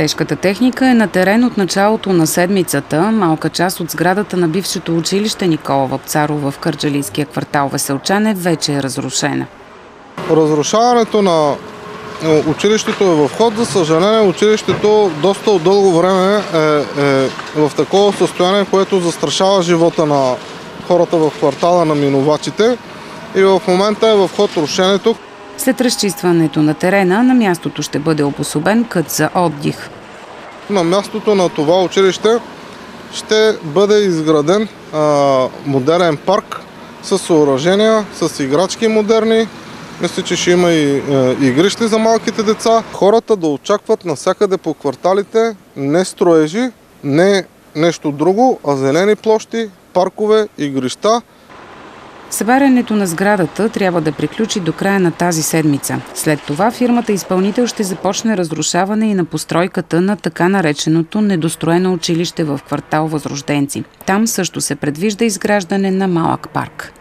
Тежката техника е на терен от началото на седмицата. Малка част от сградата на бившето училище Никола Вапцаров в Кърджалийския квартал Веселчане вече е разрушена. Разрушаването на е, училището е в ход. За съжаление, училището доста от дълго време е, е в такова състояние, което застрашава живота на хората в квартала на минувачите. И в момента е в ход рушенето. След разчистването на терена, на мястото ще бъде обособен кът за отдих. На мястото на това училище ще бъде изграден а, модерен парк с съоръжения, с играчки модерни. Мисля, че ще има и е, игрищи за малките деца. Хората да очакват навсякъде по кварталите не строежи, не нещо друго, а зелени площи, паркове, игрища. Събарянето на сградата трябва да приключи до края на тази седмица. След това фирмата изпълнител ще започне разрушаване и на постройката на така нареченото недостроено училище в квартал Възрожденци. Там също се предвижда изграждане на малък парк.